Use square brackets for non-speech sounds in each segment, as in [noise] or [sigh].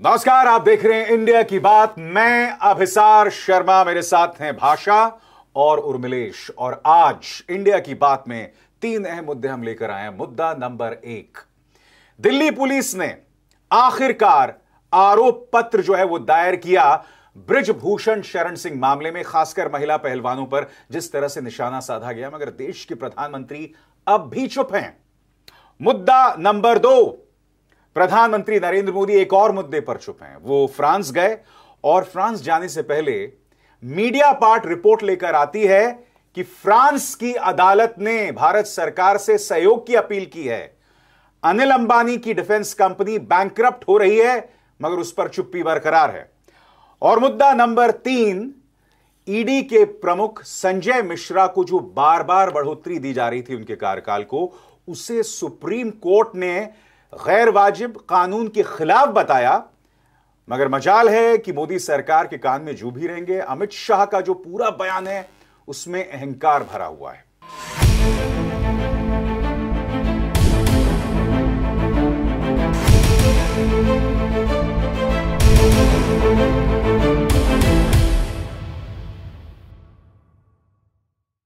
नमस्कार, आप देख रहे हैं इंडिया की बात। मैं अभिसार शर्मा, मेरे साथ हैं भाषा और उर्मिलेश। और आज इंडिया की बात में तीन अहम मुद्दे हम लेकर आए हैं। मुद्दा नंबर एक, दिल्ली पुलिस ने आखिरकार आरोप पत्र जो है वो दायर किया ब्रिजभूषण शरण सिंह मामले में, खासकर महिला पहलवानों पर, जिस तरह से निशाना साधा गया। मगर देश के प्रधानमंत्री अब भी चुप हैं। मुद्दा नंबर दो प्रधानमंत्री नरेंद्र मोदी एक और मुद्दे पर चुप हैं। वो फ्रांस गए और फ्रांस जाने से पहले मीडिया पार्ट रिपोर्ट लेकर आती है कि फ्रांस की अदालत ने भारत सरकार से सहयोग की अपील की है। अनिल अंबानी की डिफेंस कंपनी बैंक हो रही है, मगर उस पर चुप्पी बरकरार है। और मुद्दा नंबर तीन ईडी के प्रमुख संजय मिश्रा को जो बार बार बढ़ोतरी दी जा रही थी उनके कार्यकाल को, उसे सुप्रीम कोर्ट ने गैर वाजिब कानून के खिलाफ बताया, मगर मजाल है कि मोदी सरकार के कान में जू भी रहेंगे। अमित शाह का जो पूरा बयान है, उसमें अहंकार भरा हुआ है।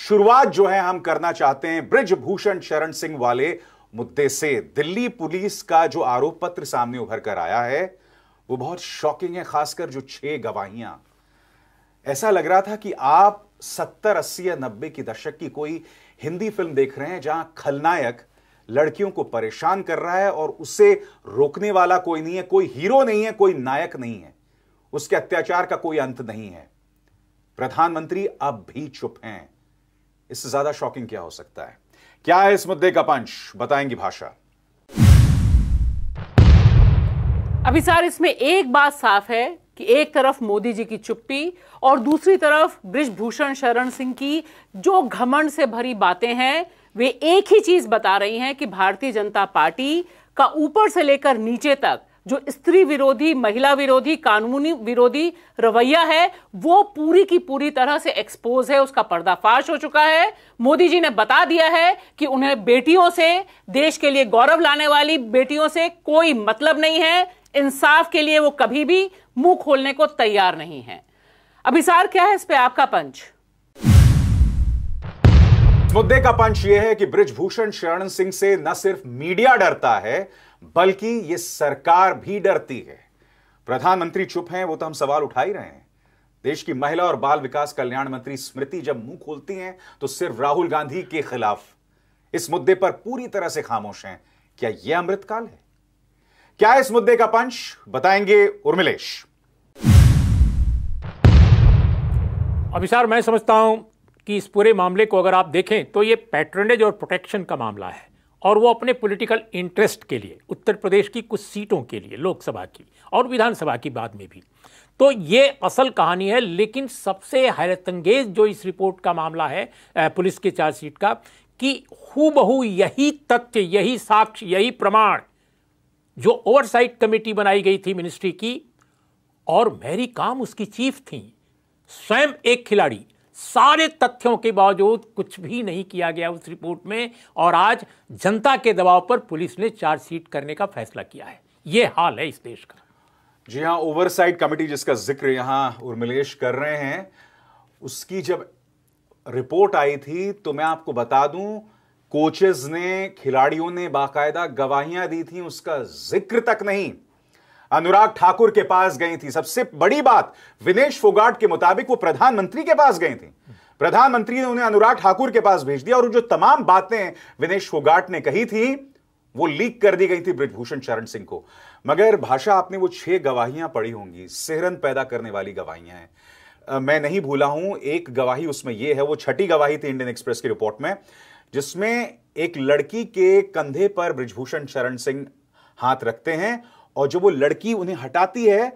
शुरुआत जो है हम करना चाहते हैं ब्रिजभूषण शरण सिंह वाले मुद्दे से दिल्ली पुलिस का जो आरोप पत्र सामने उभर कर आया है, वो बहुत शॉकिंग है, खासकर जो छह गवाहियाँ। ऐसा लग रहा था कि आप सत्तर, अस्सी या नब्बे की दशक की कोई हिंदी फ़िल्म देख रहे हैं, जहाँ खलनायक लड़कियों को परेशान कर रहा है और उसे रोकने वाला कोई नहीं है, कोई हीरो नहीं है, कोई नायक नहीं है। उसके अत्याचार का कोई अंत नहीं है। प्रधानमंत्री अब भी चुप हैं। इससे ज़्यादा शॉकिंग क्या हो सकता है? क्या है इस मुद्दे का पंच? बताएँगी भाषा। अभी सर, इसमें एक बात साफ़ है कि एक तरफ़ मोदी जी की चुप्पी और दूसरी तरफ़ ब्रिजभूषण शरण सिंह की जो घमंड से भरी बातें हैं, वे एक ही चीज़ बता रही हैं कि भारतीय जनता पार्टी का ऊपर से लेकर नीचे तक जो स्त्री विरोधी, महिला विरोधी, कानूनी विरोधी रवैया है, वो पूरी की पूरी तरह से एक्सपोज है, उसका पर्दाफाश हो चुका है। मोदी जी ने बता दिया है कि उन्हें बेटियों से, देश के लिए गौरव लाने वाली बेटियों से कोई मतलब नहीं है। इंसाफ के लिए वो कभी भी मुँह खोलने को तैयार नहीं है। अभिसार, क्या है इस पे आपका पंच? मुद्दे का पंच यह है कि ब्रिजभूषण शरण सिंह से न सिर्फ़ मीडिया डरता है बल्कि ये सरकार भी डरती है। प्रधानमंत्री चुप हैं, वो तो हम सवाल उठा ही रहे हैं। देश की महिला और बाल विकास कल्याण मंत्री स्मृति जब मुँह खोलती हैं तो सिर्फ़ राहुल गांधी के खिलाफ। इस मुद्दे पर पूरी तरह से खामोश हैं। क्या यह अमृतकाल है? क्या इस मुद्दे का पंच? बताएँगे उर्मिलेश। अभिसार, मैं समझता हूँ कि इस पूरे मामले को अगर आप देखें तो यह पैट्रनेज और प्रोटेक्शन का मामला है। और वो अपने पॉलिटिकल इंटरेस्ट के लिए, उत्तर प्रदेश की कुछ सीटों के लिए, लोकसभा की और विधानसभा की बाद में भी। तो ये असल कहानी है, लेकिन सबसे हैरतंगेज जो इस रिपोर्ट का मामला है पुलिस के चार्जशीट का, कि हु यही तथ्य, यही साक्ष्य, यही प्रमाण जो ओवरसाइट कमेटी बनाई गई थी मिनिस्ट्री की, और मैरी काम उसकी चीफ थी, स्वयं एक खिलाड़ी सारे तथ्यों के बावजूद कुछ भी नहीं किया गया उस रिपोर्ट में, और आज जनता के दबाव पर पुलिस ने चार्जशीट करने का फैसला किया है। यह हाल है इस देश का। जी हाँ ओवरसाइट कमेटी जिसका ज़िक्र यहाँ उर्मिलेश कर रहे हैं, उसकी जब रिपोर्ट आई थी तो मैं आपको बता दूँ, कोचेज ने, खिलाड़ियों ने बाकायदा गवाहियाँ दी थी, उसका ज़िक्र तक नहीं। अनुराग ठाकुर के पास गई थी। सबसे बड़ी बात, विनेश फोगाट के मुताबिक वो प्रधानमंत्री के पास गई थी। प्रधानमंत्री ने उन्हें अनुराग ठाकुर के पास भेज दिया और जो तमाम बातें विनेश फोगाट ने कही थी, वो लीक कर दी गई थी ब्रिजभूषण चरण सिंह को। मगर भाषा आपने वो छह गवाहियाँ पढ़ी होंगी, सेहरन पैदा करने वाली गवाहियाँ हैं। मैं नहीं भूला हूँ, एक गवाही उसमें यह है, वो छठी गवाही थी इंडियन एक्सप्रेस की रिपोर्ट में, जिसमें एक लड़की के कंधे पर ब्रिजभूषण चरण सिंह हाथ रखते हैं और जब वो लड़की उन्हें हटाती है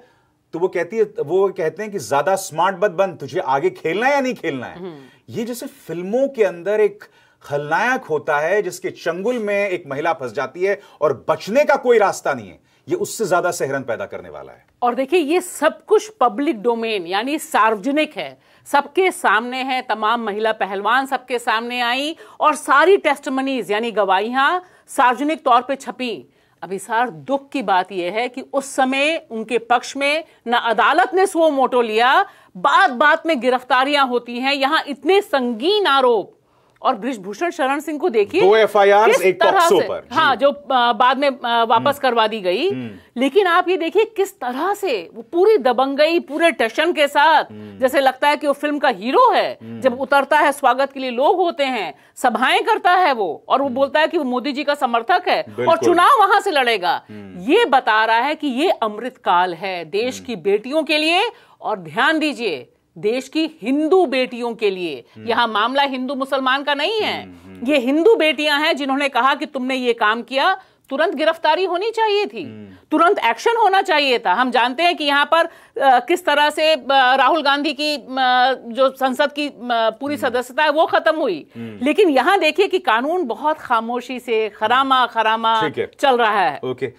तो वो कहती है वो कहते हैं कि ज़्यादा स्मार्ट बद बन तुझे आगे खेलना है या नहीं खेलना है? हम्म। ये जैसे फ़िल्मों के अंदर एक खलनायक होता है जिसके चंगुल में एक महिला फंस जाती है और बचने का कोई रास्ता नहीं है ये उससे ज़्यादा सहरन पैदा करने वाला है। और देखिए ये सब कुछ पब्लिक डोमेन यानी सार्वजनिक है। सबके सामने है तमाम महिला पहलवान सबके सामने आई और सारी टेस्टमनीज यानी गवाहियाँ सार्वजनिक तौर पे छपी। अभिसार, दुख की बात यह है कि उस समय उनके पक्ष में न अदालत ने सो मोटो लिया बात बात में गिरफ्तारियाँ होती हैं, यहाँ इतने संगीन आरोप और ब्रिजभूषण शरण सिंह को देखिए दो किस एक तरह पॉक्सो से- पर, हाँ जो बाद में वापस करवा दी गई। लेकिन आप ये देखिए किस तरह से वो पूरी दबंगई पूरे टशन के साथ जैसे लगता है कि वो फ़िल्म का हीरो है जब उतरता है स्वागत के लिए लोग होते हैं सभाएँ करता है वो और वो बोलता है कि वो मोदी जी का समर्थक है और चुनाव वहाँ से लड़ेगा। ये बता रहा है कि ये अमृत काल है देश की बेटियों के लिए और ध्यान दीजिए देश की हिंदू बेटियों के लिए। यहाँ मामला हिंदू मुसलमान का नहीं है। ये हिंदू बेटियाँ हैं जिन्होंने कहा कि तुमने ये काम किया तुरंत गिरफ्तारी होनी चाहिए थी। तुरंत एक्शन होना चाहिए था। हम जानते हैं कि यहाँ पर अ, किस तरह से राहुल गांधी की अ, जो संसद की अ, पूरी सदस्यता है वो खत्म हुई। लेकिन यहाँ देखिए कि कानून बहुत खामोशी से खरामा खरामा चल रहा है। ओके।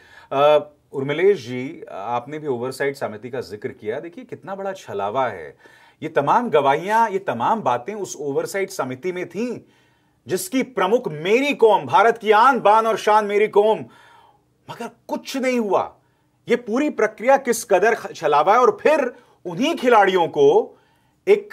उर्मिलेश जी आपने भी ओवरसाइट समिति का ज़िक्र किया। देखिए कितना बड़ा छलावा है। ये तमाम गवाहियाँ, ये तमाम बातें उस ओवरसाइट समिति में थी, जिसकी प्रमुख मेरी कौम, भारत की आन बान और शान मेरी कौम। मगर कुछ नहीं हुआ। ये पूरी प्रक्रिया किस कदर छलावा है? और फिर उन्हीं खिलाड़ियों को एक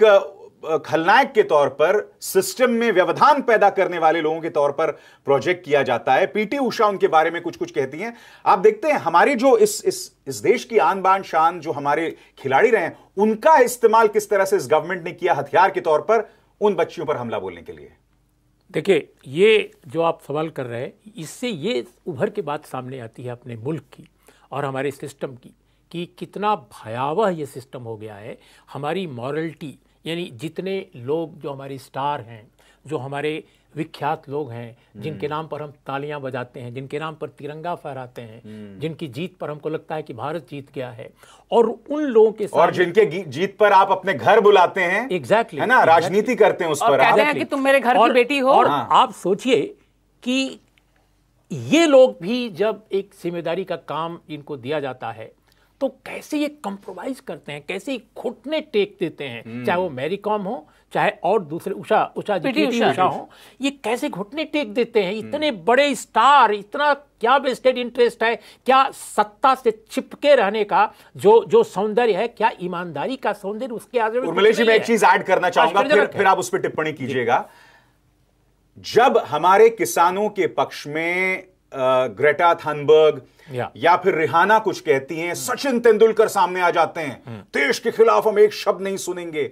खलनायक के तौर पर सिस्टम में व्यवधान पैदा करने वाले लोगों के तौर पर प्रोजेक्ट किया जाता है। पीटी उषा उनके बारे में कुछ कुछ कहती हैं। आप देखते हैं, हमारी जो इस इस इस देश की आन बान शान, जो हमारे खिलाड़ी रहे उनका इस्तेमाल किस तरह से इस गवर्नमेंट ने किया हथियार के तौर पर, उन बच्चियों पर हमला बोलने के लिए? देखिए, ये जो आप सवाल कर रहे हैं, इससे ये उभर के बात सामने आती है अपने मुल्क की और हमारे सिस्टम की कि कितना भयावह ये सिस्टम हो गया है। हमारी मॉरलिटी यानी जितने लोग जो हमारे स्टार हैं जो हमारे विख्यात लोग हैं जिनके नाम पर हम तालियाँ बजाते हैं जिनके नाम पर तिरंगा फहराते हैं जिनकी जीत पर हमको लगता है कि भारत जीत गया है और उन लोगों के साथ और जिनके जीत पर आप अपने घर बुलाते हैं एग्जैक्टली Exactly, है ना? exactly. राजनीति करते हैं उस और पर कहते हैं कि तुम मेरे घर की बेटी हो। और हाँ। आप सोचिए कि ये लोग भी जब एक ज़िम्मेदारी का काम इनको दिया जाता है तो कैसे ये कंप्रोमाइज करते हैं? कैसे घुटने टेक देते हैं? चाहे वो मैरी कॉम हो चाहे और दूसरे उषा उषा जी उषा। उषा हो ये कैसे घुटने टेक देते हैं? इतने बड़े स्टार इतना क्या वेस्टेड इंटरेस्ट है? क्या सत्ता से चिपके रहने का जो जो सौंदर्य है क्या ईमानदारी का सौंदर्य उसके आगे में उर्मिलेश जी मैं एक चीज़ ऐड करना चाहूँगा फिर फिर आप उस पर टिप्पणी कीजिएगा। जब हमारे किसानों के पक्ष में ग्रेटा थनबर्ग या। या फिर रिहाना कुछ कहती हैं सचिन तेंदुलकर सामने आ जाते हैं। देश के खिलाफ हम एक शब्द नहीं सुनेंगे।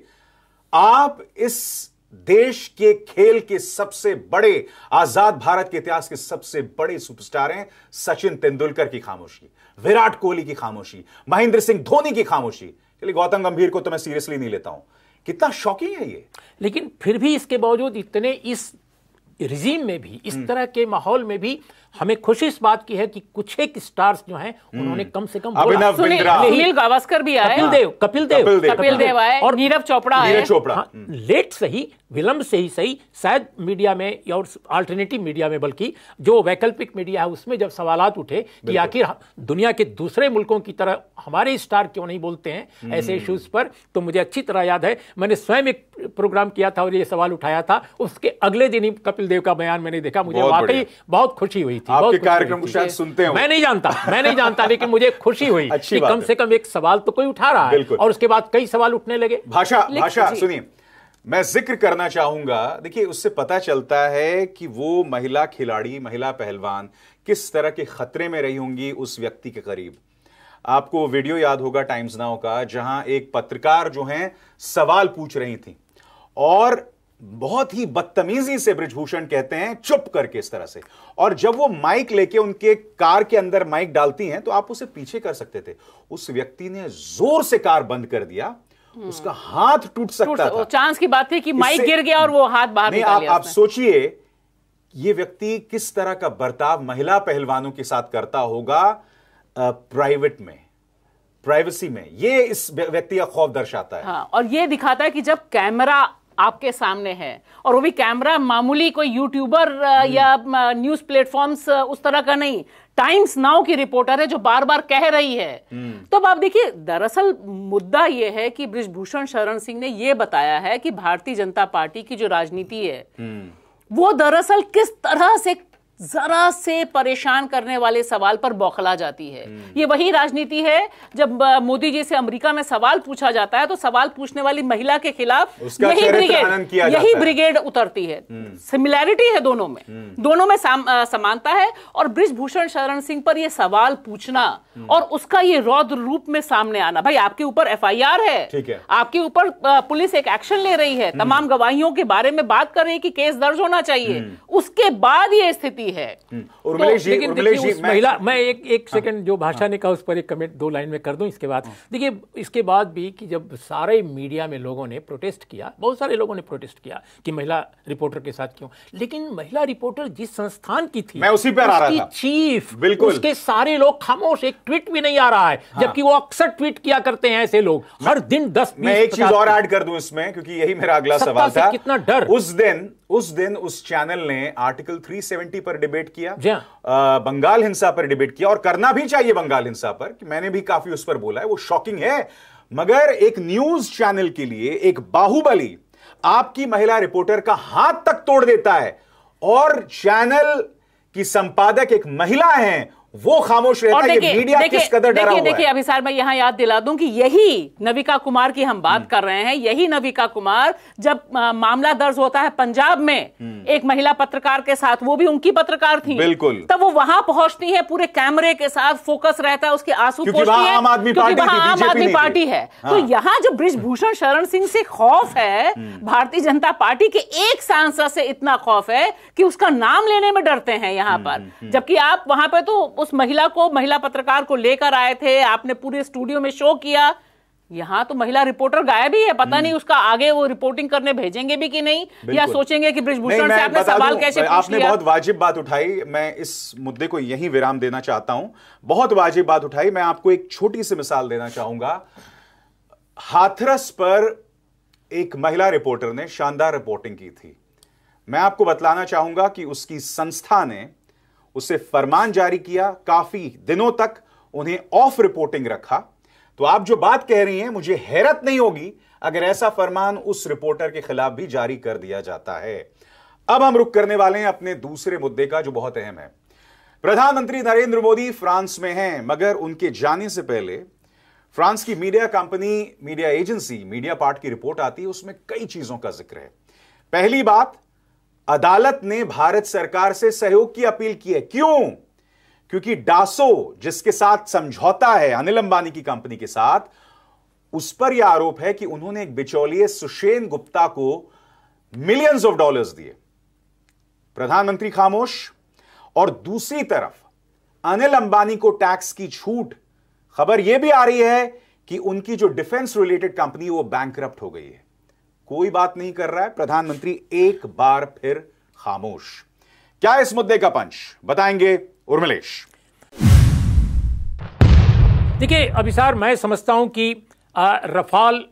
आप इस देश के खेल के सबसे बड़े आज़ाद भारत के इतिहास के सबसे बड़े सुपरस्टार हैं सचिन तेंदुलकर की खामोशी विराट कोहली की खामोशी महेंद्र सिंह धोनी की खामोशी। चलिए गौतम गंभीर को तो मैं सीरियसली नहीं लेता हूँ। कितना शॉकिंग है ये। लेकिन फिर भी इसके बावजूद इतने इस रिजीम में भी इस तरह के माहौल में भी हमें खुशी इस बात की है कि कुछ एक स्टार्स जो हैं उन्होंने कम से कम। सुनील गावस्कर भी आए। कपिल देव कपिल देव कपिल देव। आए और नीरव चोपड़ा आए। चोपड़ा। हाँ, लेट सही विलंब से ही सही शायद मीडिया में या अल्टरनेटिव मीडिया में बल्कि जो वैकल्पिक मीडिया है उसमें जब सवालात उठे कि आखिर दुनिया के दूसरे मुल्कों की तरह हमारे स्टार क्यों नहीं बोलते हैं ऐसे इश्यूज़ पर तो मुझे अच्छी तरह याद है मैंने स्वयं एक प्रोग्राम किया था और ये सवाल उठाया था उसके अगले दिन ही कपिल देव का बयान मैंने देखा मुझे वाकई बहुत खुशी हुई। थी आपके कार्यक्रम शायद सुनते हो। मैं नहीं जानता मैं नहीं जानता लेकिन मुझे खुशी हुई [laughs] कि कम से कम एक सवाल तो कोई उठा रहा है और उसके बाद कई सवाल उठने लगे। भाषा भाषा सुनिए। मैं ज़िक्र करना चाहूँगा देखिए उससे पता चलता है कि वो महिला खिलाड़ी महिला पहलवान किस तरह के खतरे में रही होंगी उस व्यक्ति के करीब। आपको वीडियो याद होगा टाइम्स नाउ का जहाँ एक पत्रकार जो हैं सवाल पूछ रही थी और बहुत ही बदतमीजी से ब्रिजभूषण कहते हैं चुप करके इस तरह से। और जब वो माइक लेके उनके कार के अंदर माइक डालती हैं तो आप उसे पीछे कर सकते थे। उस व्यक्ति ने ज़ोर से कार बंद कर दिया। उसका हाथ टूट सकता था। चांस की बात थी कि माइक गिर गया और वो हाथ बाहर नहीं आप आप सोचिए ये व्यक्ति किस तरह का बर्ताव महिला पहलवानों के साथ करता होगा प्राइवेट में प्राइवेसी में। ये इस व्यक्ति का खौफ दर्शाता है। हाँ और ये दिखाता है कि जब कैमरा आपके सामने है। और वो भी कैमरा मामूली कोई यूट्यूबर या न्यूज़ प्लेटफॉर्म्स उस तरह का नहीं। टाइम्स नाउ की रिपोर्टर है जो बार बार कह रही है। तो अब आप देखिए दरअसल मुद्दा यह है कि ब्रिजभूषण शरण सिंह ने यह बताया है कि भारतीय जनता पार्टी की जो राजनीति है वो दरअसल किस तरह से जरा से परेशान करने वाले सवाल पर बौखला जाती है। ये वही राजनीति है जब मोदी जी से अमेरिका में सवाल पूछा जाता है तो सवाल पूछने वाली महिला के खिलाफ यही ब्रिगेड यही ब्रिगेड उतरती है। सिमिलैरिटी है दोनों में। दोनों में साम, समानता है और ब्रिजभूषण शरण सिंह पर यह सवाल पूछना और उसका ये रौद्र रूप में सामने आना। भाई आपके ऊपर एफआईआर है। है। आपके ऊपर पुलिस एक एक्शन ले रही है। तमाम गवाहियों के बारे में बात कर रही है कि केस दर्ज होना चाहिए। उसके बाद ये स्थिति है। उर्मिलेश जी लेकिन उर्मिलेश देखिए जी महिला मैं एक एक सेकंड जो भाषा ने कहा उस पर एक कमेंट दो लाइन में कर दूँ इसके बाद। देखिए इसके बाद भी कि जब सारे मीडिया में लोगों ने प्रोटेस्ट किया बहुत सारे लोगों ने प्रोटेस्ट किया कि महिला रिपोर्टर के साथ क्यों? लेकिन महिला रिपोर्टर जिस संस्थान की थी मैं उसी पर आ रहा था। चीफ बिल्कुल। उसके सारे लोग खामोश एक ट्वीट भी नहीं आ रहा है जबकि वो अक्सर ट्वीट किया करते हैं ऐसे लोग। हर दिन दस मैं एक चीज़ और ऐड कर दूँ इसमें क्योंकि यही मेरा अगला सवाल था। कितना डर? उस दिन उस दिन उस चैनल ने आर्टिकल 370 पर डिबेट किया जी हाँ। बंगाल हिंसा पर डिबेट किया और करना भी चाहिए बंगाल हिंसा पर कि मैंने भी काफ़ी उस पर बोला है वो शॉकिंग है मगर एक न्यूज़ चैनल के लिए एक बाहुबली आपकी महिला रिपोर्टर का हाथ तक तोड़ देता है और चैनल की संपादक एक महिला हैं वो खामोश रहता है मीडिया किस कदर डरा देखिए है। अभिसार मैं यहाँ याद दिला दूँ कि यही नविका कुमार की हम बात कर रहे हैं। यही नविका कुमार जब अ, मामला दर्ज होता है पंजाब में एक महिला पत्रकार के साथ वो भी उनकी पत्रकार थी। बिल्कुल। तब वो वहाँ पहुँचती है पूरे कैमरे के साथ फोकस रहता है उसके आँसू है, आम आदमी पार्टी आम आदमी पार्टी है। तो हाँ। यहाँ जो ब्रिजभूषण शरण सिंह से खौफ है भारतीय जनता पार्टी के एक सांसद से इतना खौफ है कि उसका नाम लेने में डरते हैं यहाँ पर। जबकि आप वहाँ पे तो उस महिला को महिला पत्रकार को लेकर आए थे आपने पूरे स्टूडियो में शो किया। यहाँ तो महिला रिपोर्टर गायब ही है पता नहीं उसका आगे वो रिपोर्टिंग करने भेजेंगे भी कि नहीं या सोचेंगे कि नहीं, ब्रिजभूषण से आपने सवाल कैसे पूछ आपने बहुत वाजिब बात उठाई मैं इस मुद्दे को यहीं विराम देना चाहता हूँ। बहुत वाजिब बात उठाई मैं आपको एक छोटी सी मिसाल देना चाहूँगा। हाथरस पर एक महिला रिपोर्टर ने शानदार रिपोर्टिंग की थी। मैं आपको बतलाना चाहूँगा कि उसकी संस्था ने उसे फरमान जारी किया, काफ़ी दिनों तक उन्हें ऑफ़ रिपोर्टिंग रखा। तो आप जो बात कह रही हैं, मुझे हैरत नहीं होगी अगर ऐसा फरमान उस रिपोर्टर के खिलाफ भी जारी कर दिया जाता है। अब हम रुक करने वाले हैं अपने दूसरे मुद्दे का, जो बहुत अहम है। प्रधानमंत्री नरेंद्र मोदी फ्रांस में हैं, मगर उनके जाने से पहले फ्रांस की media company, media agency, media part की रिपोर्ट आती है, उसमें कई चीज़ों का ज़िक्र है। पहली बात अदालत ने भारत सरकार से सहयोग की अपील की है। क्यों? क्योंकि डासो, जिसके साथ समझौता है अनिल अंबानी की कंपनी के साथ, उस पर यह आरोप है कि उन्होंने एक बिचौलिए सुशेन गुप्ता को मिलियंस ऑफ़ डॉलर्स दिए। प्रधानमंत्री खामोश। और दूसरी तरफ़, अनिल अंबानी को टैक्स की छूट। खबर यह भी आ रही है कि उनकी जो डिफेंस रिलेटेड कंपनी वो बैंक हो गई है। कोई बात नहीं कर रहा है प्रधानमंत्री एक बार फिर खामोश। क्या इस मुद्दे का पंच? बताएँगे उर्मिलेश। देखिए अभिसार मैं समझता हूँ कि आ, रफाल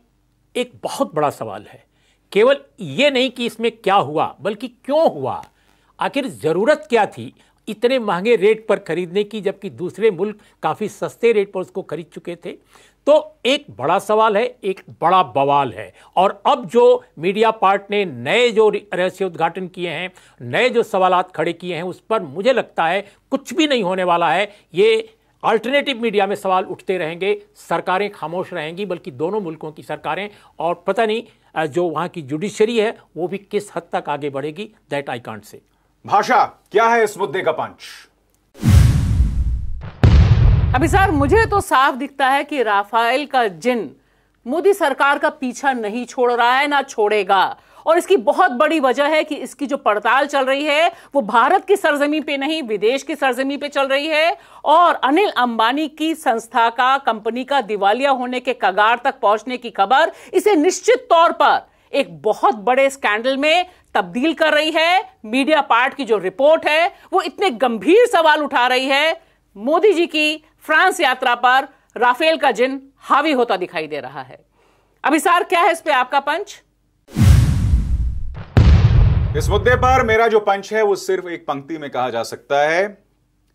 एक बहुत बड़ा सवाल है। केवल ये नहीं कि इसमें क्या हुआ बल्कि क्यों हुआ? आखिर ज़रूरत क्या थी इतने महँगे रेट पर खरीदने की जबकि दूसरे मुल्क काफ़ी सस्ते रेट पर उसको खरीद चुके थे? तो एक बड़ा सवाल है, एक बड़ा बवाल है। और अब जो मीडिया पार्ट ने नए जो रहस्य उद्घाटन किए हैं, नए जो सवालात खड़े किए हैं, उस पर मुझे लगता है कुछ भी नहीं होने वाला है। ये अल्टरनेटिव मीडिया में सवाल उठते रहेंगे, सरकारें खामोश रहेंगी, बल्कि दोनों मुल्कों की सरकारें और पता नहीं जो वहाँ की जुडिशरी है, वो भी किस हद तक आगे बढ़ेगी दैट आई कांट से भाषा, क्या है इस मुद्दे का पंच? अभी सर, मुझे तो साफ़ दिखता है कि राफेल का जिन, मोदी सरकार का पीछा नहीं छोड़ रहा है, ना छोड़ेगा। और इसकी बहुत बड़ी वजह है कि इसकी जो पड़ताल चल रही है, वो भारत की सरजमी पे नहीं, विदेश की सरजमी पे चल रही है। और अनिल अंबानी की संस्था का, कंपनी का दिवालिया होने के कगार तक पहुँचने की खबर, इसे निश्चित तौर पर एक बहुत बड़े स्कैंडल में तब्दील कर रही है। मीडिया पार्ट की जो रिपोर्ट है, वो इतने गंभीर सवाल उठा रही है। मोदी जी की फ्रांस यात्रा पर राफेल का जिन हावी होता दिखाई दे रहा है। अभिसार, क्या है इस पे आपका पंच? इस मुद्दे पर मेरा जो पंच है, वो सिर्फ़ एक पंक्ति में कहा जा सकता है।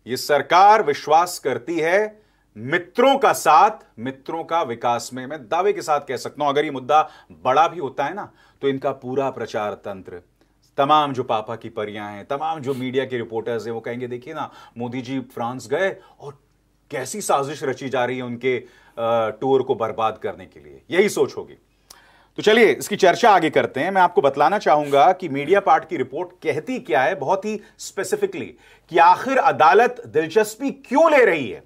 ये सरकार विश्वास करती है मित्रों का साथ, मित्रों का विकास में। मैं दावे के साथ कह सकता हूँ, अगर ये मुद्दा बड़ा भी होता है ना तो इनका पूरा प्रचार तंत्र, तमाम जो पापा की परियाँ हैं, तमाम जो मीडिया के रिपोर्टर्स हैं, वो कहेंगे, देखिए ना, मोदी जी फ्रांस गए और कैसी साजिश रची जा रही है उनके टूर को बर्बाद करने के लिए? यही सोच होगी। तो चलिए, इसकी चर्चा आगे करते हैं। मैं आपको बतलाना चाहूँगा कि मीडिया पार्ट की रिपोर्ट कहती क्या है, बहुत ही स्पेसिफिकली कि आखिर अदालत दिलचस्पी क्यों ले रही है?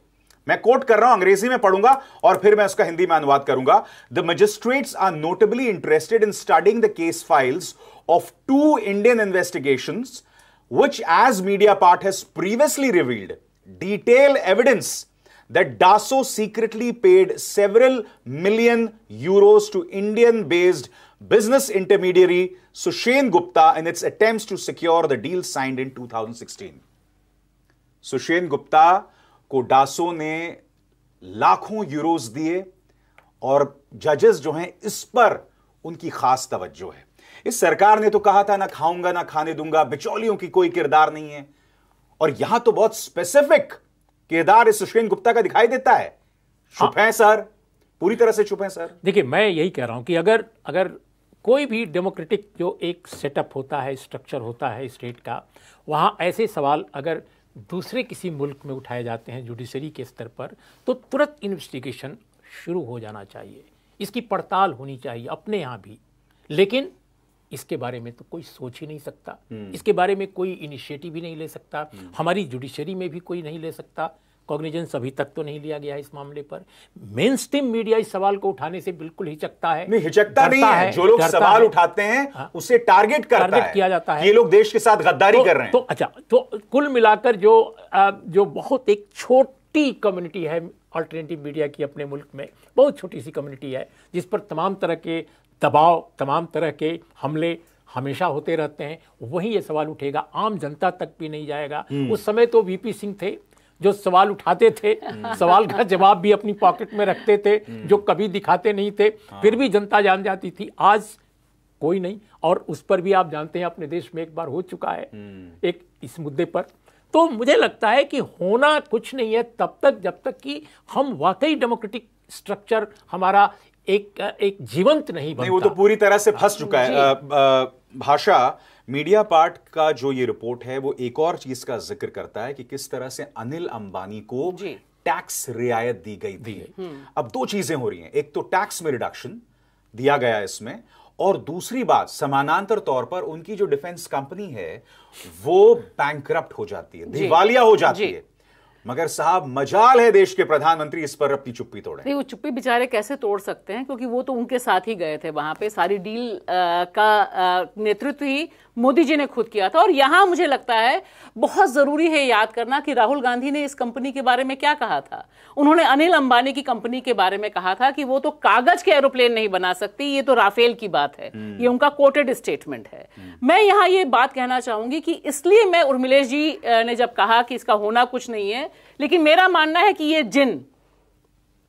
मैं कोट कर रहा हूँ, अंग्रेज़ी में पढ़ूँगा, और फिर मैं उसका हिंदी में अनुवाद करूँगा। The magistrates are notably interested in studying the case files of two Indian investigation which as media part has previously revealed detail evidence that Dassault secretly paid several million euros to Indian based business intermediary Sushen Gupta in its attempt to secure the deal signed in 2016 Sushen Gupta को Dassault ने लाखों Euros दिए और जजेस जो हैं इस पर उनकी खास तवज्जो है। इस सरकार ने तो कहा था, ना खाऊँगा, ना खाने दूँगा, बिचौलियों की कोई किरदार नहीं है। और यहाँ तो बहुत स्पेसिफिक किरदार इस सुशीन गुप्ता का दिखाई देता है। चुप है। सर। पूरी तरह से चुप है सर। देखिए मैं यही कह रहा हूँ कि अगर अगर कोई भी डेमोक्रेटिक जो एक सेटअप होता है स्ट्रक्चर होता है स्टेट का वहाँ ऐसे सवाल अगर दूसरे किसी मुल्क में उठाए जाते हैं जुडिशरी के स्तर पर तो तुरंत इन्वेस्टिगेशन शुरू हो जाना चाहिए। इसकी पड़ताल होनी चाहिए अपने यहाँ भी। लेकिन इसके बारे में तो कोई सोच ही नहीं सकता। इसके बारे में कोई इनिशिएटिव भी नहीं ले सकता। हमारी जुडिशरी में भी कोई नहीं ले सकता। कॉग्निजेंस अभी तक तो नहीं लिया गया इस मामले पर। मेन स्ट्रीम मीडिया इस सवाल को उठाने से बिल्कुल हिचकता है। नहीं हिचकता नहीं है, है। जो लोग सवाल है, उठाते हैं हाँ, उसे टारगेट करता टारगेट है, किया जाता है। ये लोग देश के साथ गद्दारी तो, कर रहे हैं। तो अच्छा तो कुल मिलाकर जो जो बहुत एक छोटी कम्युनिटी है अल्टरनेटिव मीडिया की अपने मुल्क में बहुत छोटी सी कम्युनिटी है जिस पर तमाम तरह के दबाव तमाम तरह के हमले हमेशा होते रहते हैं। वहीं ये सवाल उठेगा आम जनता तक भी नहीं जाएगा। हम्म। उस समय तो वीपी सिंह थे जो सवाल उठाते थे सवाल का जवाब भी अपनी पॉकेट में रखते थे जो कभी दिखाते नहीं थे। हाँ। फिर भी जनता जान जाती थी आज कोई नहीं। और उस पर भी आप जानते हैं अपने देश में एक बार हो चुका है। हम्म। एक इस मुद्दे पर। तो मुझे लगता है कि होना कुछ नहीं है तब तक जब तक कि हम वाकई डेमोक्रेटिक स्ट्रक्चर हमारा एक एक जीवंत नहीं बनता नहीं वो तो पूरी तरह से फंस चुका है। भाषा मीडिया पार्ट का जो ये रिपोर्ट है वो एक और चीज़ का ज़िक्र करता है कि किस तरह से अनिल अंबानी को टैक्स रियायत दी गई थी। हम्म। अब दो चीज़ें हो रही हैं। एक तो टैक्स में रिडक्शन दिया गया इसमें और दूसरी बात समानांतर तौर पर उनकी जो डिफेंस कंपनी है वो बैंक हो जाती है दिवालिया हो जाती है। मगर साहब मजाल है देश के प्रधानमंत्री इस पर अपनी चुप्पी तोड़े। नहीं वो चुप्पी बेचारे कैसे तोड़ सकते हैं? क्योंकि वो तो उनके साथ ही गए थे वहाँ पे। सारी डील आ, का नेतृत्व ही मोदी जी ने खुद किया था। और यहाँ मुझे लगता है बहुत ज़रूरी है याद करना कि राहुल गांधी ने इस कंपनी के बारे में क्या कहा था। उन्होंने अनिल अंबानी की कंपनी के बारे में कहा था कि वो तो कागज़ के एरोप्लेन नहीं बना सकती ये तो राफेल की बात है। हम्म। ये उनका कोटेड स्टेटमेंट है। हम्म। मैं यहाँ ये बात कहना चाहूँगी कि इसलिए मैं उर्मिलेश जी ने जब कहा कि इसका होना कुछ नहीं है लेकिन मेरा मानना है कि ये जिन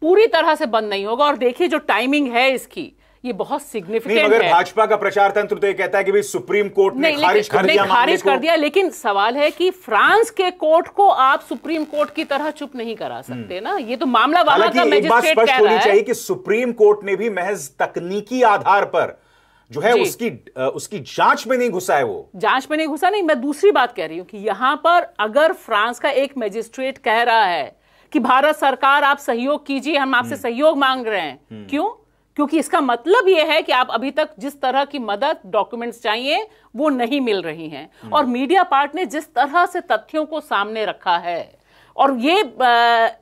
पूरी तरह से बंद नहीं होगा। और देखिए जो टाइमिंग है इसकी ये बहुत सिग्निफिकेंट मगर भाजपा का प्रचार तंत्र तो ये कहता है कि भाई सुप्रीम कोर्ट ने खारिज कर दिया खारिज कर दिया लेकिन सवाल है कि फ्रांस के कोर्ट को आप सुप्रीम कोर्ट की तरह चुप नहीं करा सकते हम्म। ना? ये तो मामला वहाँ का मैजिस्ट्रेट कह रहा है। चाहिए कि सुप्रीम कोर्ट ने भी महज तकनीकी आधार पर जो है उसकी उसकी जाँच में नहीं घुसा है वो। जाँच में नहीं घुसा नहीं मैं दूसरी बात कह रही हूँ कि यहाँ पर अगर फ्रांस का एक मैजिस्ट्रेट कह रहा है कि भारत सरकार आप सहयोग कीजिए हम आपसे हम्म। सहयोग मांग रहे हैं। हम्म। क्यों? क्योंकि इसका मतलब यह है कि आप अभी तक जिस तरह की मदद डॉक्यूमेंट्स चाहिए वो नहीं मिल रही हैं हम्म। और मीडिया पार्ट ने जिस तरह से तथ्यों को सामने रखा है और ये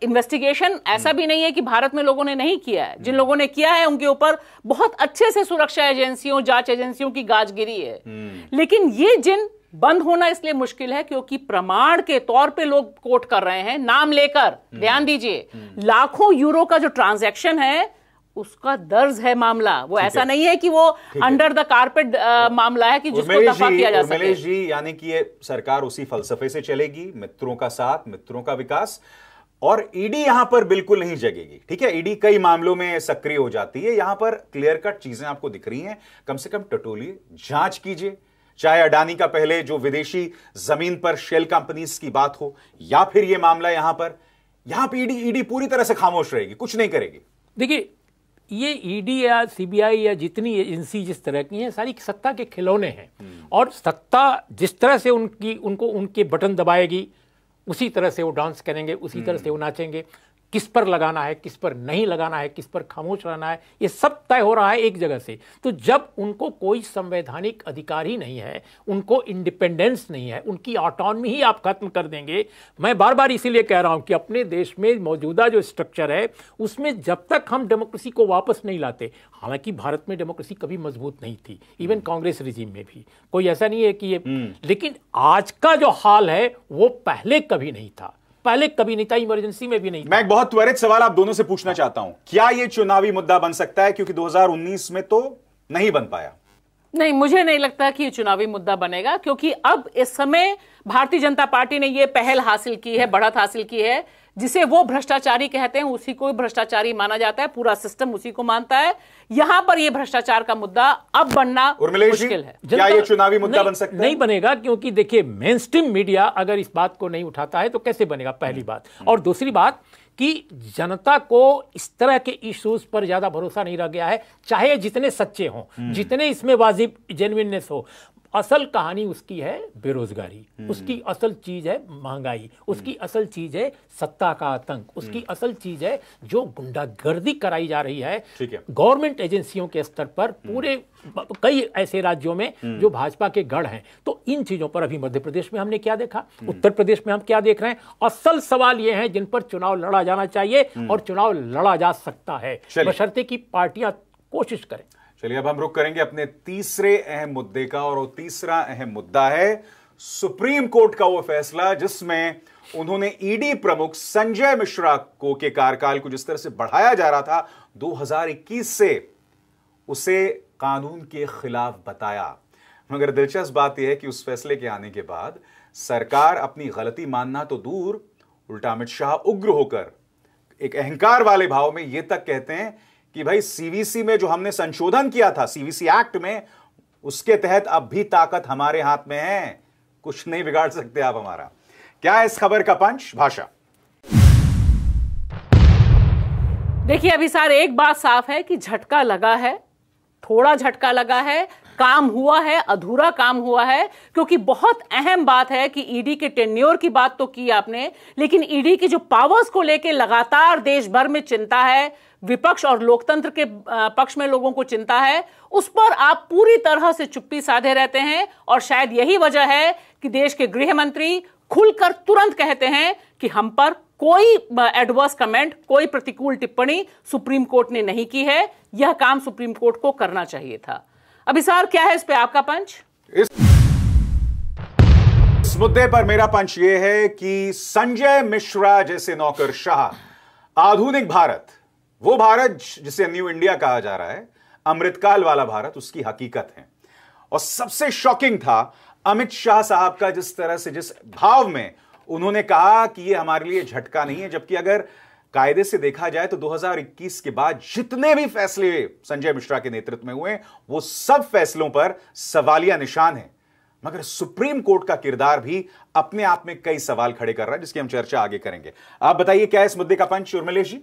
इन्वेस्टिगेशन ऐसा भी नहीं है कि भारत में लोगों ने नहीं किया है जिन लोगों ने किया है उनके ऊपर बहुत अच्छे से सुरक्षा एजेंसियों जाँच एजेंसियों की गाज गिरी है हम्म। लेकिन ये जिन बंद होना इसलिए मुश्किल है क्योंकि प्रमाण के तौर पे लोग कोट कर रहे हैं नाम लेकर हम्म। ध्यान दीजिए हम्म। लाखों यूरो का जो ट्रांजैक्शन है उसका दर्ज है मामला। वो ऐसा नहीं है कि वो अंडर द कारपेट मामला है कि जिसको दफ़ा किया जा सके। जी यानी कि ये सरकार उसी फलसफे से चलेगी मित्रों का साथ मित्रों का विकास और ईडी यहाँ पर बिल्कुल नहीं जगेगी। ठीक है ईडी कई मामलों में सक्रिय हो जाती है। यहाँ पर क्लियर कट चीज़ें आपको दिख रही हैं। कम से कम टटोलिए जाँच कीजिए। चाहे अडानी का पहले जो विदेशी ज़मीन पर शेल कंपनीज़ की बात हो या फिर यह मामला यहाँ पर यहाँ पर ईडी ईडी पूरी तरह से खामोश रहेगी कुछ नहीं करेगी। देखिए ये ईडी या सीबीआई या जितनी एजेंसी जिस तरह की हैं सारी सत्ता के खिलौने हैं। और सत्ता जिस तरह से उनकी उनको उनके बटन दबाएगी उसी तरह से वो डांस करेंगे उसी तरह से वो नाचेंगे। किस पर लगाना है किस पर नहीं लगाना है किस पर खामोश रहना है ये सब तय हो रहा है एक जगह से। तो जब उनको कोई संवैधानिक अधिकार ही नहीं है उनको इंडिपेंडेंस नहीं है उनकी ऑटोनमी ही आप खत्म कर देंगे। मैं बार बार इसीलिए कह रहा हूँ कि अपने देश में मौजूदा जो स्ट्रक्चर है उसमें जब तक हम डेमोक्रेसी को वापस नहीं लाते हालाँकि भारत में डेमोक्रेसी कभी मज़बूत नहीं थी इवन कांग्रेस रिजीम में भी। कोई ऐसा नहीं है कि ये लेकिन आज का जो हाल है वो पहले कभी नहीं था। पहले कभी नहीं था इमरजेंसी में भी नहीं मैं एक बहुत त्वरित सवाल आप दोनों से पूछना चाहता हूँ। क्या यह चुनावी मुद्दा बन सकता है? क्योंकि 2019 में तो नहीं बन पाया। नहीं मुझे नहीं लगता कि ये चुनावी मुद्दा बनेगा क्योंकि अब इस समय भारतीय जनता पार्टी ने यह पहल हासिल की है बढ़त हासिल की है जिसे वो भ्रष्टाचारी कहते हैं उसी को भ्रष्टाचारी माना जाता है पूरा सिस्टम उसी को मानता है। यहाँ पर ये भ्रष्टाचार का मुद्दा अब बनना मुश्किल है। क्या ये चुनावी मुद्दा बन सकता है? नहीं बनेगा क्योंकि देखिए मेन स्ट्रीम मीडिया अगर इस बात को नहीं उठाता है तो कैसे बनेगा पहली बात। और दूसरी बात कि जनता को इस तरह के इश्यूज़ पर ज़्यादा भरोसा नहीं रह गया है चाहे जितने सच्चे हों हम्म। जितने इसमें वाजिब जेनविननेस हो। असल कहानी उसकी है बेरोजगारी। हम्म। उसकी असल चीज़ है महँगाई। उसकी हम्म। असल चीज़ है सत्ता का आतंक। उसकी हम्म। असल चीज़ है जो गुंडागर्दी कराई जा रही है गवर्नमेंट एजेंसियों के स्तर पर पूरे कई ऐसे राज्यों में जो भाजपा के गढ़ हैं। तो इन चीज़ों पर अभी मध्य प्रदेश में हमने क्या देखा? उत्तर प्रदेश में हम क्या देख रहे हैं? असल सवाल यह है जिन पर चुनाव लड़ा जाना चाहिए और चुनाव लड़ा जा सकता है। बशर्ते की पार्टियाँ कोशिश करें। चलिए, अब हम रुक करेंगे अपने तीसरे अहम मुद्दे का और वो तीसरा अहम मुद्दा है सुप्रीम कोर्ट का वो फैसला जिसमें उन्होंने ईडी प्रमुख संजय मिश्रा को के कार्यकाल को जिस तरह से बढ़ाया जा रहा था 2021 से उसे कानून के खिलाफ बताया। मगर दिलचस्प बात यह है कि उस फैसले के आने के बाद सरकार अपनी गलती मानना तो दूर, उल्टा अमित शाह उग्र होकर एक अहंकार वाले भाव में यह तक कहते हैं कि भाई सीवीसी में जो हमने संशोधन किया था सीवीसी एक्ट में, उसके तहत अब भी ताकत हमारे हाथ में है। कुछ नहीं बिगाड़ सकते आप हमारा। क्या इस खबर का पंच? भाषा। देखिए, अभी सर, एक बात साफ़ है कि झटका लगा है, थोड़ा झटका लगा है काम हुआ है, अधूरा काम हुआ है, क्योंकि बहुत अहम बात है कि ईडी के टेन्योर की बात तो की आपने, लेकिन ईडी की जो पावर्स को लेकर लगातार देश भर में चिंता है, विपक्ष और लोकतंत्र के पक्ष में लोगों को चिंता है, उस पर आप पूरी तरह से चुप्पी साधे रहते हैं और शायद यही वजह है कि देश के गृह मंत्री खुलकर तुरंत कहते हैं कि हम पर कोई एडवर्स कमेंट कोई प्रतिकूल टिप्पणी सुप्रीम कोर्ट ने नहीं की है, यह काम सुप्रीम कोर्ट को करना चाहिए था। अभी सर क्या है इस पे आपका पंच? इस, इस मुद्दे पर मेरा पंच यह है कि संजय मिश्रा जैसे नौकरशाह आधुनिक भारत वो भारत जिसे न्यू इंडिया कहा जा रहा है अमृतकाल वाला भारत उसकी हकीकत है। और सबसे शॉकिंग था अमित शाह साहब का जिस तरह से जिस भाव में उन्होंने कहा कि ये हमारे लिए झटका नहीं है जबकि अगर कायदे से देखा जाए तो 2021 के बाद जितने भी फैसले संजय मिश्रा के नेतृत्व में हुए वो सब फैसलों पर सवालिया निशान है। मगर सुप्रीम कोर्ट का किरदार भी अपने आप में कई सवाल खड़े कर रहा है, जिसकी हम चर्चा आगे करेंगे। आप बताइए, क्या इस मुद्दे का पंच उर्मिलेश जी?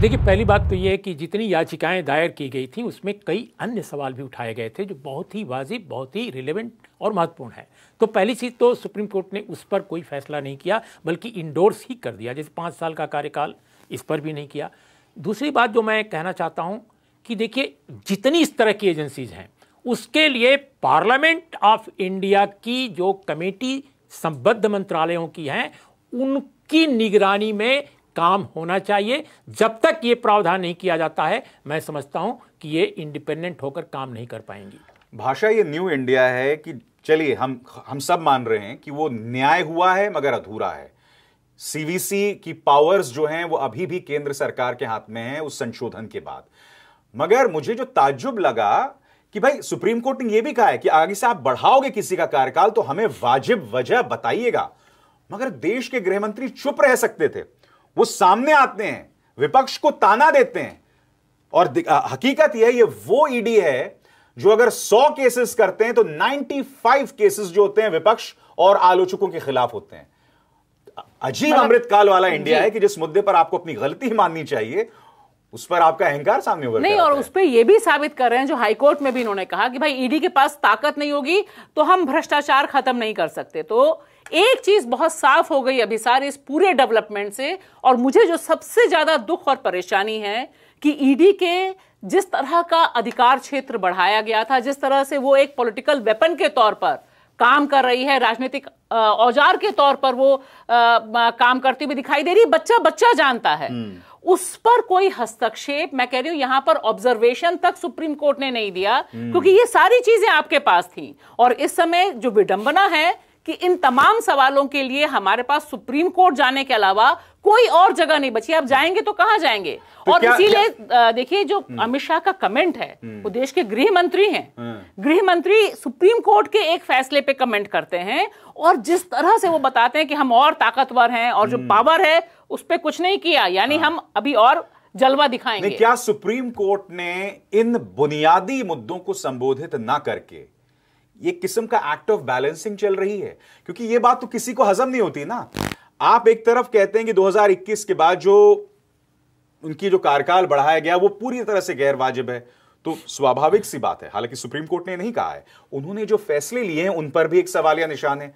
देखिए, पहली बात तो ये है कि जितनी याचिकाएँ दायर की गई थी, उसमें कई अन्य सवाल भी उठाए गए थे जो बहुत ही वाजिब, बहुत ही रिलेवेंट और महत्वपूर्ण है। तो पहली चीज़ तो सुप्रीम कोर्ट ने उस पर कोई फैसला नहीं किया, बल्कि इंडोर्स ही कर दिया, जैसे पाँच साल का कार्यकाल इस पर भी नहीं किया। दूसरी बात जो मैं कहना चाहता हूँ कि देखिए, जितनी इस तरह की एजेंसीज हैं, उसके लिए पार्लियामेंट ऑफ़ इंडिया की जो कमेटी, संबद्ध मंत्रालयों की हैं, उनकी निगरानी में काम होना चाहिए। जब तक ये प्रावधान नहीं किया जाता है, मैं समझता हूँ कि ये इंडिपेंडेंट होकर काम नहीं कर पाएँगी। भाषा ये न्यू इंडिया है कि चलिए, हम हम सब मान रहे हैं कि वो न्याय हुआ है मगर अधूरा है। सीवीसी की पावर्स जो हैं, वो अभी भी केंद्र सरकार के हाथ में है उस संशोधन के बाद। मगर मुझे जो ताज्जुब लगा कि भाई, सुप्रीम कोर्ट ने यह भी कहा है कि आगे से आप बढ़ाओगे किसी का कार्यकाल तो हमें वाजिब वजह बताइएगा। मगर देश के गृहमंत्री चुप रह सकते थे। वो सामने आते हैं विपक्ष को ताना देते हैं। और हकीकत यह ये वो ईडी है जो अगर 100 केसेस करते हैं तो 95 केसेस जो होते हैं विपक्ष और आलोचकों के खिलाफ होते हैं। अजीब मतलब अमृतकाल वाला इंडिया है कि जिस मुद्दे पर आपको अपनी गलती माननी चाहिए उस पर आपका अहंकार सामने उभर नहीं और उस पर यह भी साबित कर रहे हैं जो हाईकोर्ट में भी इन्होंने कहा कि भाई ईडी के पास ताकत नहीं होगी तो हम भ्रष्टाचार खत्म नहीं कर सकते। तो एक चीज़ बहुत साफ़ हो गई अभी सारे इस पूरे डेवलपमेंट से और मुझे जो सबसे ज़्यादा दुख और परेशानी है कि ईडी के जिस तरह का अधिकार क्षेत्र बढ़ाया गया था जिस तरह से वो एक पॉलिटिकल वेपन के तौर पर काम कर रही है राजनीतिक औज़ार के तौर पर वो आ, काम करती हुई दिखाई दे रही है बच्चा बच्चा जानता है हम्म। उस पर कोई हस्तक्षेप मैं कह रही हूँ यहाँ पर ऑब्जर्वेशन तक सुप्रीम कोर्ट ने नहीं दिया हम्म। क्योंकि ये सारी चीज़ें आपके पास थी और इस समय जो विडंबना है कि इन तमाम सवालों के लिए हमारे पास सुप्रीम कोर्ट जाने के अलावा कोई और जगह नहीं बची आप जाएँगे तो कहाँ जाएँगे तो और इसीलिए देखिए जो हम्म। अमित शाह का कमेंट है हम्म। वो देश के गृह मंत्री हैं हम्म। गृह मंत्री सुप्रीम कोर्ट के एक फैसले पे कमेंट करते हैं और जिस तरह से वो बताते हैं कि हम और ताकतवर हैं और जो पावर है उस पर कुछ नहीं किया यानी हाँ। हम अभी और जलवा दिखाएँगे क्या सुप्रीम कोर्ट ने इन बुनियादी मुद्दों को संबोधित ना करके ये किस्म का एक्ट ऑफ़ बैलेंसिंग चल रही है। क्योंकि ये बात तो किसी को हजम नहीं होती ना। आप एक तरफ़ कहते हैं कि 2021 के बाद जो उनकी जो कार्यकाल बढ़ाया गया, वो पूरी तरह से गैर वाजिब है। तो स्वाभाविक सी बात है। हालाँकि सुप्रीम कोर्ट ने नहीं कहा है। उन्होंने जो फैसले लिए हैं, उन पर भी एक सवालिया निशान है।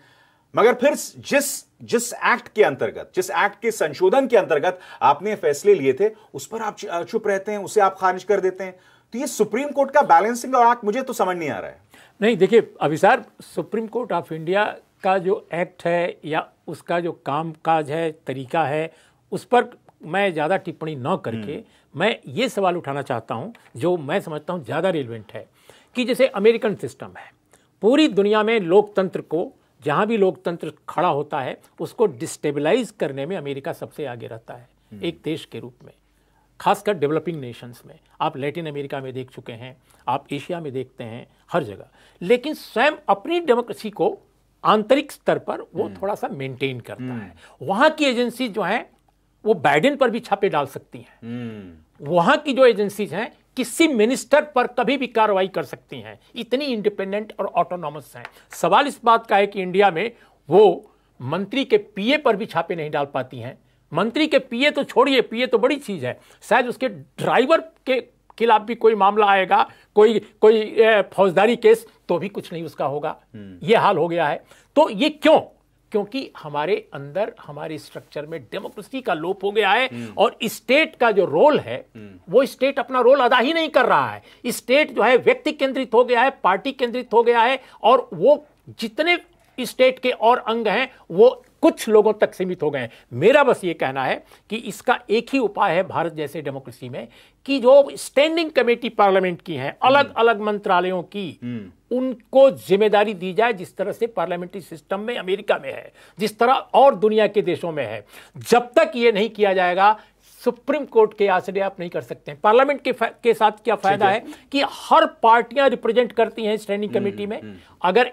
मगर फिर जिस जिस एक्ट के अंतर्गत, जिस एक्ट के संशोधन के अंतर्गत आपने फैसले लिए थे, उस पर आप चुप रहते हैं, उसे आप खारिज कर देते हैं। तो ये सुप्रीम कोर्ट का बैलेंसिंग और एक्ट मुझे तो समझ नहीं आ रहा है। नहीं देखिए Abhisar Supreme Court of India का जो एक्ट है या उसका जो काम काज है तरीका है उस पर मैं ज़्यादा टिप्पणी न करके हम्म। मैं ये सवाल उठाना चाहता हूँ जो मैं समझता हूँ ज़्यादा रिलेवेंट है कि जैसे अमेरिकन सिस्टम है पूरी दुनिया में लोकतंत्र को जहाँ भी लोकतंत्र खड़ा होता है उसको डिस्टेबलाइज करने में अमेरिका सबसे आगे रहता है हम्म। एक देश के रूप में खासकर डेवलपिंग नेशंस में। आप लैटिन अमेरिका में देख चुके हैं आप एशिया में देखते हैं हर जगह। लेकिन स्वयं अपनी डेमोक्रेसी को आंतरिक स्तर पर वो। थोड़ा सा मेंटेन करता हम्म। है। वहाँ की एजेंसी जो है वो बाइडेन पर भी छापे डाल सकती हैं। हम्म। वहाँ की जो एजेंसीज हैं किसी मिनिस्टर पर कभी भी कार्रवाई कर सकती हैं। इतनी इंडिपेंडेंट और ऑटोनॉमस हैं। सवाल इस बात का है कि इंडिया में वो मंत्री के पीए पर भी छापे नहीं डाल पाती हैं। मंत्री के पीए तो छोड़िए पीए तो बड़ी चीज़ है शायद उसके ड्राइवर के खिलाफ भी कोई मामला आएगा कोई कोई फौजदारी केस तो भी कुछ नहीं उसका होगा हम्म। ये हाल हो गया है तो ये क्यों क्योंकि हमारे अंदर हमारे स्ट्रक्चर में डेमोक्रेसी का लोप हो गया है हम्म। और स्टेट का जो रोल है हम्म। वो स्टेट अपना रोल अदा ही नहीं कर रहा है स्टेट जो है व्यक्ति केंद्रित हो गया है पार्टी केंद्रित हो गया है और वो जितने स्टेट के और अंग हैं वो कुछ लोगों तक सीमित हो गए मेरा बस ये कहना है कि इसका एक ही उपाय है भारत जैसे डेमोक्रेसी में कि जो स्टैंडिंग कमेटी पार्लियामेंट की हैं अलग हम्म। अलग मंत्रालयों की हम्म। उनको ज़िम्मेदारी दी जाए जिस तरह से पार्लियामेंट्री सिस्टम में अमेरिका में है जिस तरह और दुनिया के देशों में है। जब तक ये नहीं किया जाएगा सुप्रीम कोर्ट के आश्रय आप नहीं कर सकते हैं। पार्लियामेंट के के साथ क्या फ़ायदा है। कि हर पार्टियाँ रिप्रेजेंट करती हैं स्टैंडिंग कमेटी में। हम्म, अगर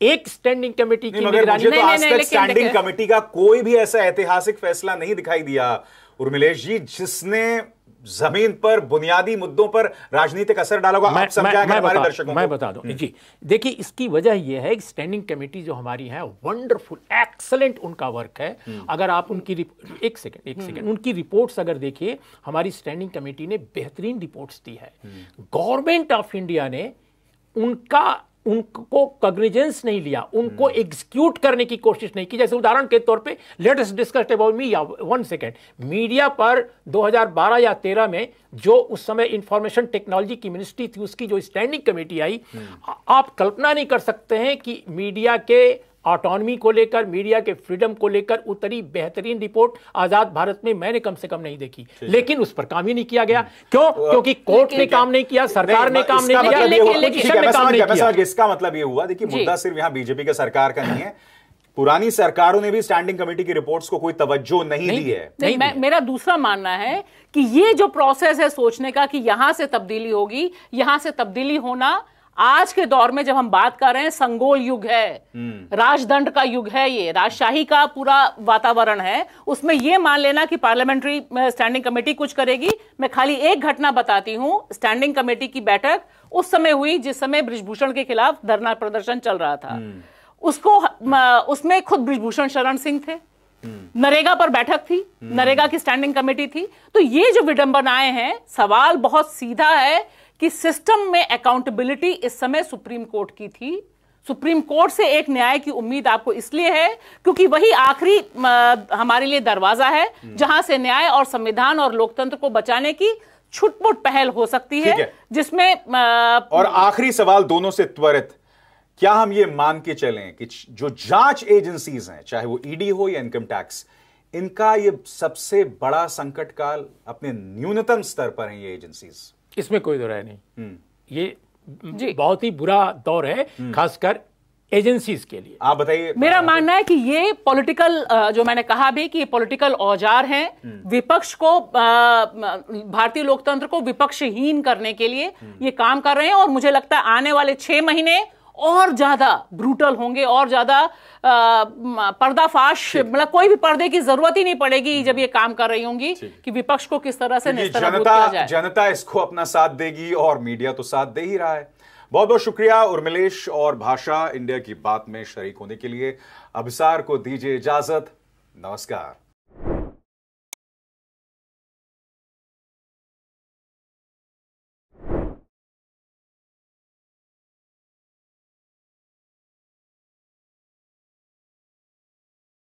एक स्टैंडिंग कमेटी की निगरानी तो आज तक स्टैंडिंग कमेटी का कोई भी ऐसा ऐतिहासिक फैसला नहीं दिखाई दिया। उर्मिलेश जी जिसने ज़मीन पर बुनियादी मुद्दों पर राजनीतिक असर डाला होगा आप समझाएँगे हमारे दर्शकों मैं बता दूँ। जी देखिए इसकी वजह यह है कि स्टैंडिंग कमेटी जो हमारी है वंडरफुल एक्सलेंट उनका वर्क है। हम्म। अगर आप उनकी एक सेकंड एक सेकंड हम्म। उनकी रिपोर्ट्स अगर देखिए हमारी स्टैंडिंग कमेटी ने बेहतरीन रिपोर्ट्स दी है। गवर्नमेंट ऑफ़ इंडिया ने उनका उनको कग्निजेंस नहीं लिया उनको एग्जीक्यूट करने की कोशिश नहीं की। जैसे उदाहरण के तौर पे लेटेस्ट डिस्कस अबाउट मी या वन सेकेंड मीडिया पर 2012 या 13 में जो उस समय इंफॉर्मेशन टेक्नोलॉजी की मिनिस्ट्री थी उसकी जो स्टैंडिंग कमेटी आई आप कल्पना नहीं कर सकते हैं कि मीडिया के ऑटोनॉमी को लेकर मीडिया के फ्रीडम को लेकर उतरी बेहतरीन रिपोर्ट आज़ाद भारत में मैंने कम से कम नहीं देखी। लेकिन उस पर काम ही नहीं किया गया। क्यों? क्योंकि कोर्ट ने काम नहीं किया सरकार ने काम नहीं किया लेकिन ने काम नहीं किया। इसका मतलब ये हुआ देखिए मुद्दा सिर्फ़ यहाँ बीजेपी का सरकार का नहीं है। पुरानी सरकारों ने भी स्टैंडिंग कमेटी की रिपोर्ट्स को कोई तवज्जो नहीं, नहीं दी है। नहीं, मैं, मेरा दूसरा मानना है कि ये जो प्रोसेस है सोचने का कि यहाँ से तब्दीली होगी यहाँ से तब्दीली होना आज के दौर में जब हम बात कर रहे हैं संगोल युग है हम्म। राजदंड का युग है ये राजशाही का पूरा वातावरण है उसमें यह मान लेना कि पार्लियामेंट्री स्टैंडिंग कमेटी कुछ करेगी। मैं खाली एक घटना बताती हूँ स्टैंडिंग कमेटी की बैठक उस समय हुई जिस समय ब्रिजभूषण के खिलाफ धरना प्रदर्शन चल रहा था। हम्म। उसको उसमें खुद ब्रिजभूषण शरण सिंह थे। नरेगा पर बैठक थी नरेगा की स्टैंडिंग कमेटी थी। तो ये जो विडंबनाएँ हैं सवाल बहुत सीधा है कि सिस्टम में अकाउंटेबिलिटी इस समय सुप्रीम कोर्ट की थी। सुप्रीम कोर्ट से एक न्याय की उम्मीद आपको इसलिए है क्योंकि वही आखिरी हमारे लिए दरवाज़ा है जहाँ से न्याय और संविधान और लोकतंत्र को बचाने की छुटपुट पहल हो सकती है, है। जिसमें और आखिरी सवाल दोनों से त्वरित क्या हम ये मान के चलें कि जो जाँच एजेंसीज हैं चाहे वो ईडी हो या इनकम टैक्स इनका ये सबसे बड़ा संकट काल अपने न्यूनतम स्तर पर है ये एजेंसीज। इसमें कोई दो राय नहीं हम्म। ये जी बहुत ही बुरा दौर है हम्म। खासकर एजेंसीज के लिए आप बताइए मेरा मानना है कि ये पॉलिटिकल जो मैंने कहा भी कि ये पॉलिटिकल औज़ार हैं हम्म। विपक्ष को भारतीय लोकतंत्र को विपक्षहीन करने के लिए ये काम कर रहे हैं और मुझे लगता है आने वाले छह महीने और ज़्यादा ब्रूटल होंगे और ज़्यादा पर्दाफाश मतलब कोई भी पर्दे की ज़रूरत ही नहीं पड़ेगी जब ये काम कर रही होंगी कि विपक्ष को किस तरह से जनता जनता इसको अपना साथ देगी और मीडिया तो साथ दे ही रहा है। बहुत बहुत शुक्रिया उर्मिलेश और भाषा इंडिया की बात में शरीक होने के लिए। अभिसार को दीजिए इजाज़त। नमस्कार।